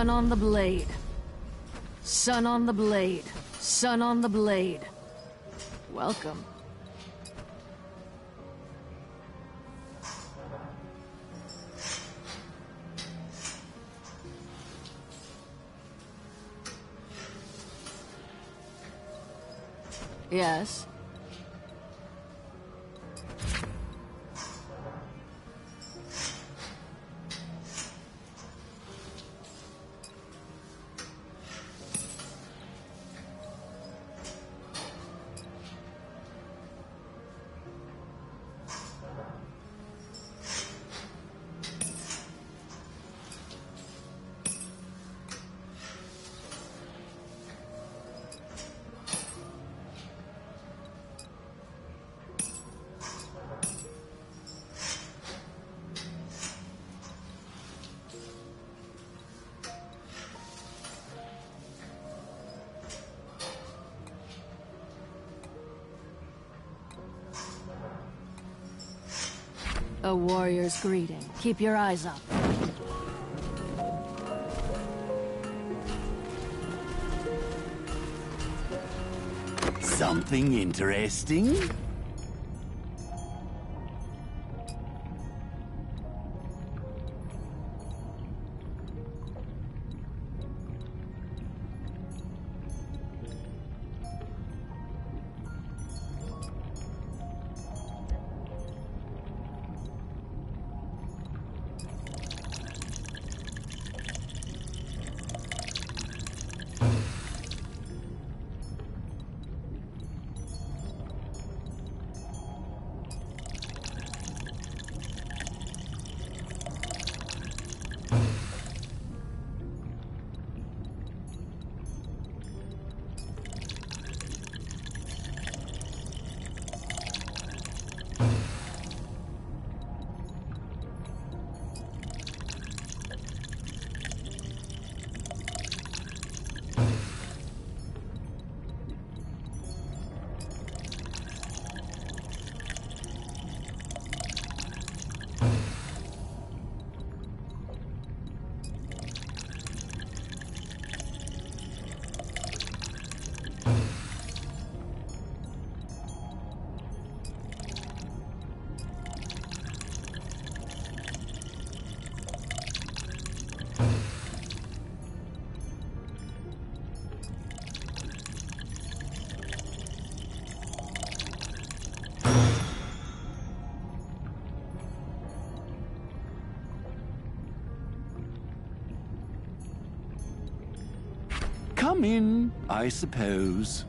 Sun on the blade. Sun on the blade. Sun on the blade. Welcome. Yes. A warrior's greeting. Keep your eyes up. Something interesting? I suppose.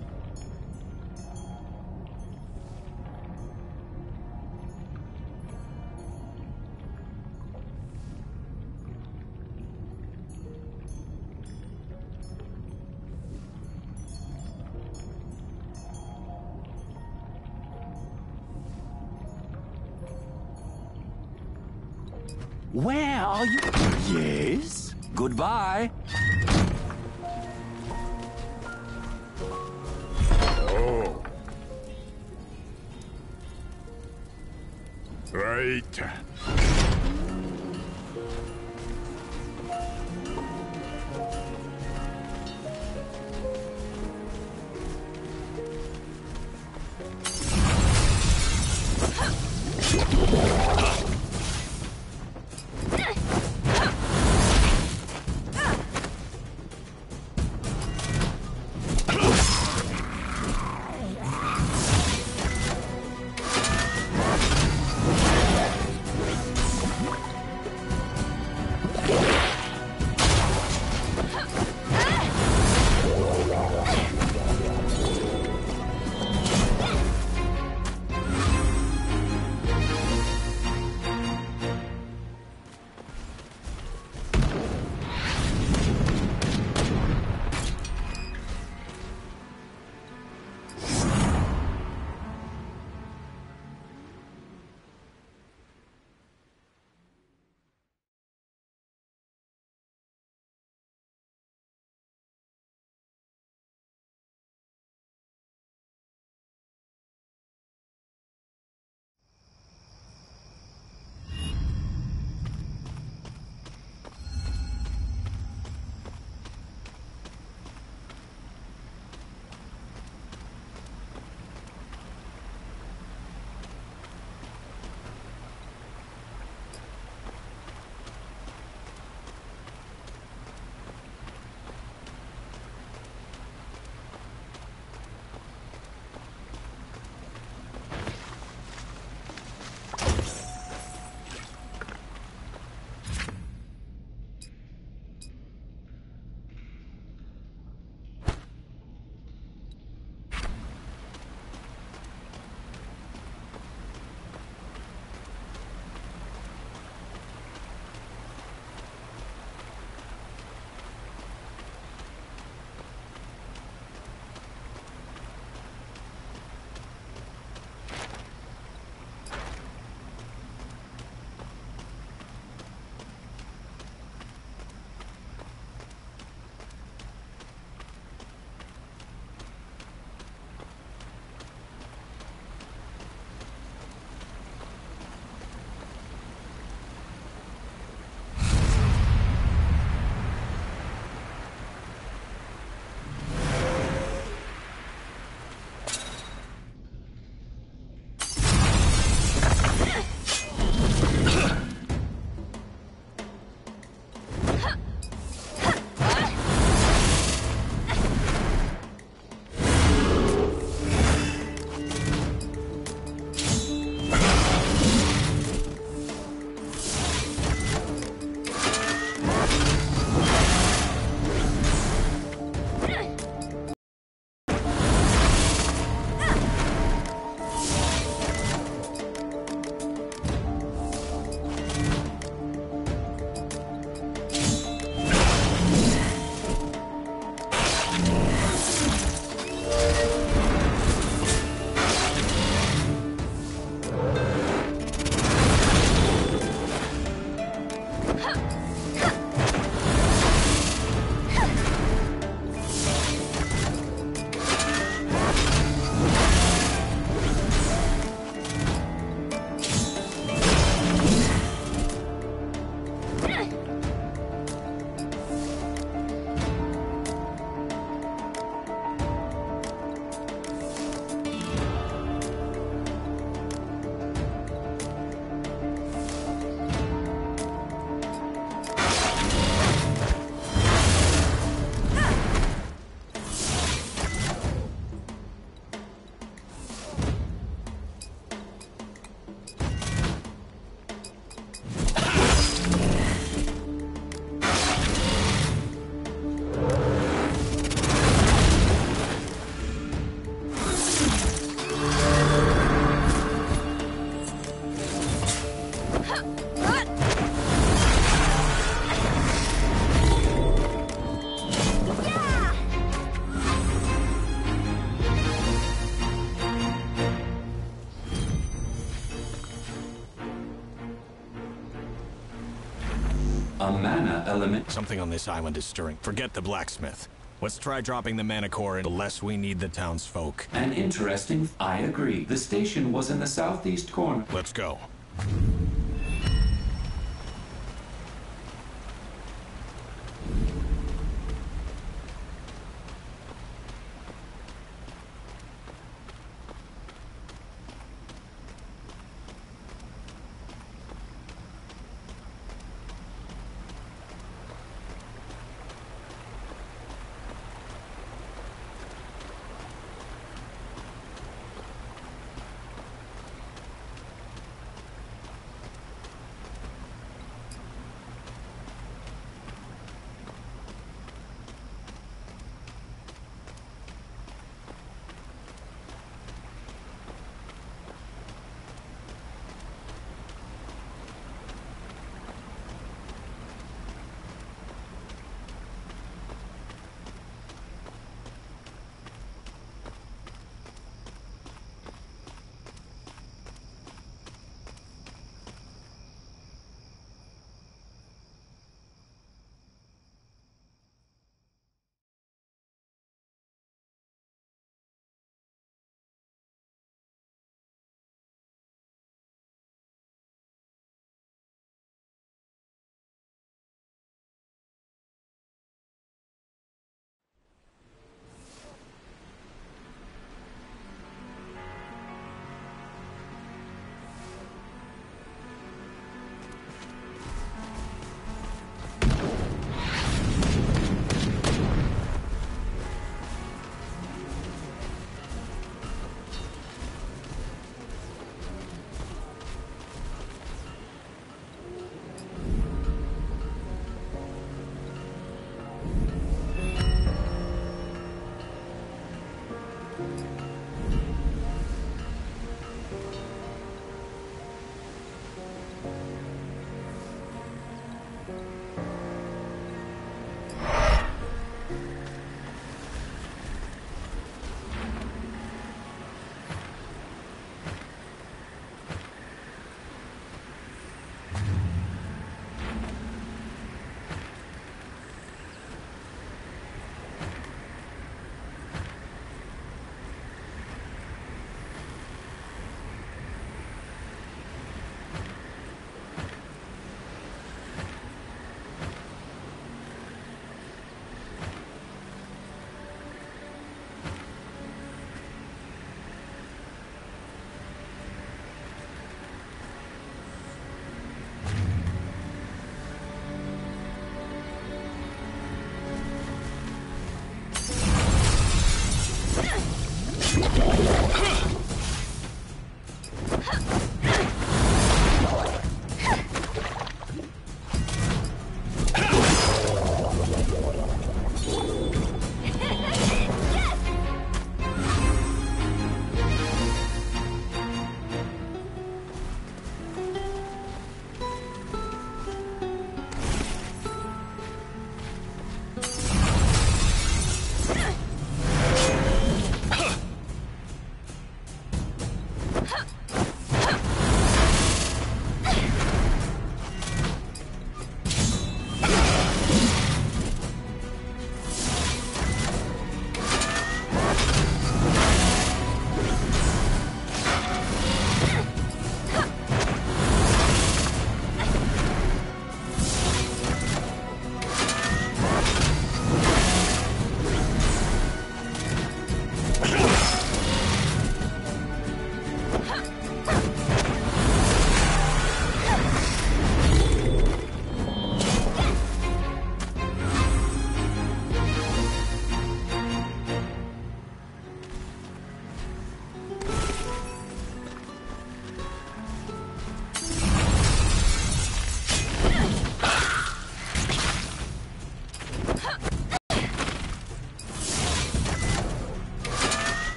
Mana element. Something on this island is stirring. Forget the blacksmith. Let's try dropping the mana core, and the less we need the townsfolk. An interesting. I agree. The station was in the southeast corner. Let's. Go.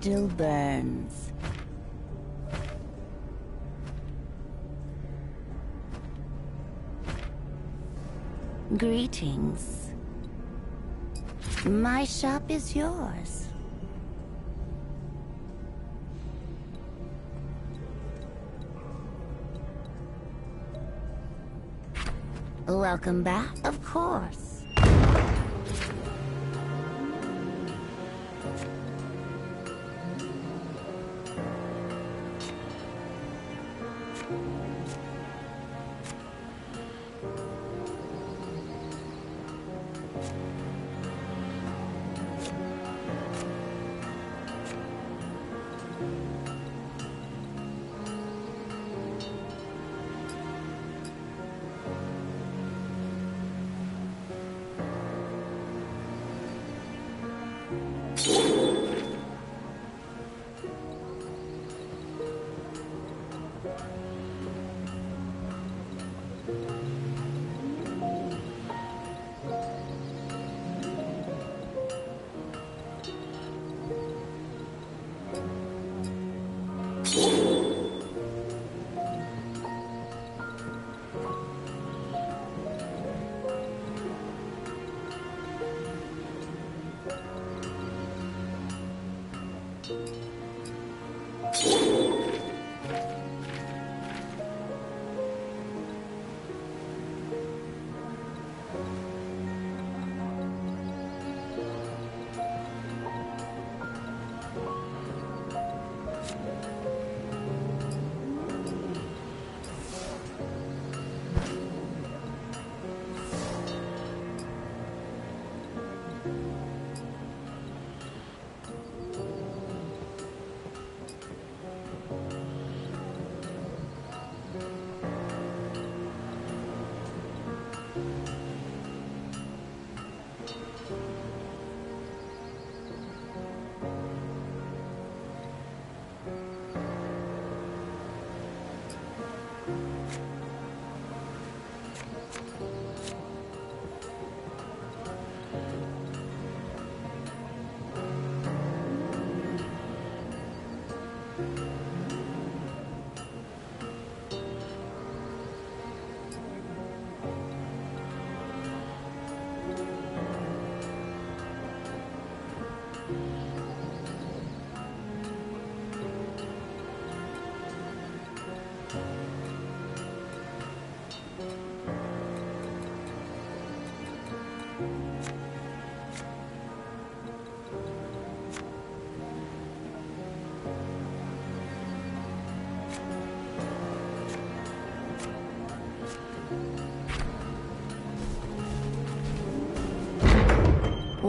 Still burns. Greetings. My shop is yours. Welcome back, of course.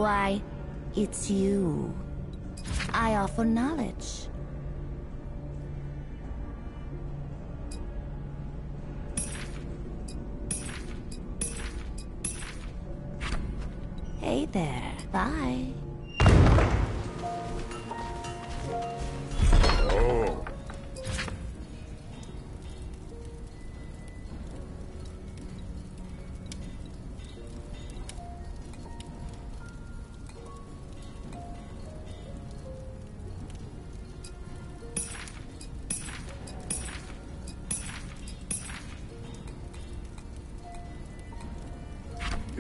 Why, it's you. I offer knowledge. Hey there. Bye.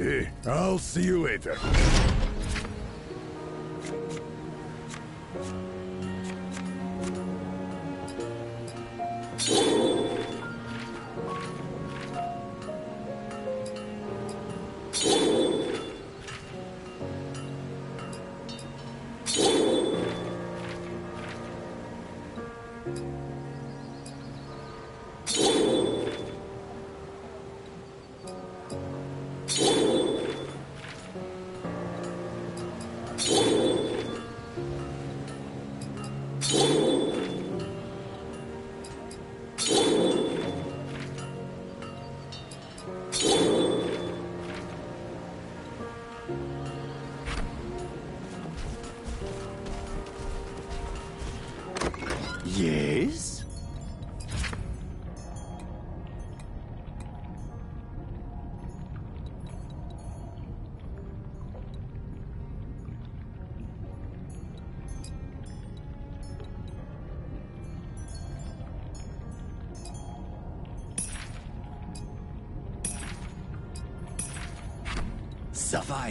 Hey, I'll see you later.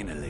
Finally.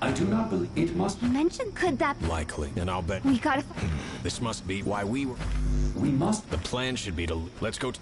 light, I do not believe it must. mention. Could that? Likely. And I'll bet We gotta. this must be why we were. We must. The plan should be to. Let's go. T-